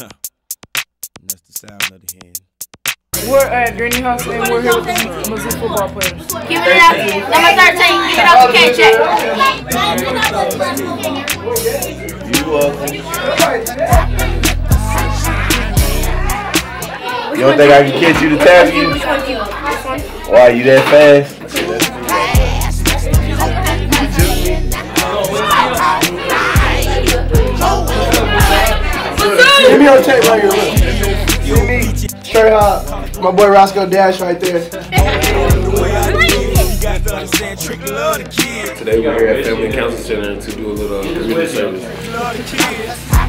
That's the sound of the hand. We're at Granny House and we're here with the Mizzou football players. Give it up. Number 13. Give it up to K check. You welcome. You don't think I can catch you to tap you? Why you that fast? Your tape right here. Look. See me? Straight hop. My boy Roscoe Dash right there. Today we're here at Family Council Center to do a little community service.